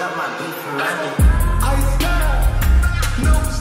got my beef for Randy. I stand, no